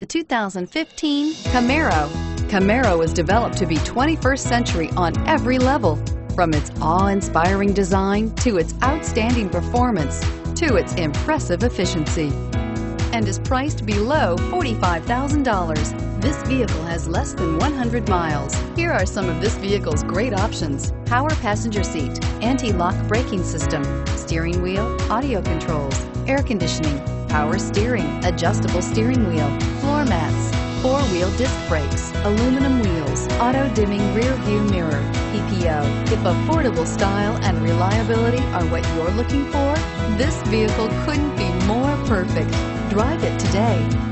The 2015 Camaro. Camaro was developed to be 21st century on every level, from its awe-inspiring design to its outstanding performance to its impressive efficiency and is priced below $45,000. This vehicle has less than 100 miles. Here are some of this vehicle's great options. Power passenger seat, anti-lock braking system, steering wheel, audio controls, air conditioning, power steering, adjustable steering wheel, floor mats, four-wheel disc brakes, aluminum wheels, auto-dimming rear view mirror, PPO. If affordable style and reliability are what you're looking for, this vehicle couldn't be more perfect. Drive it today.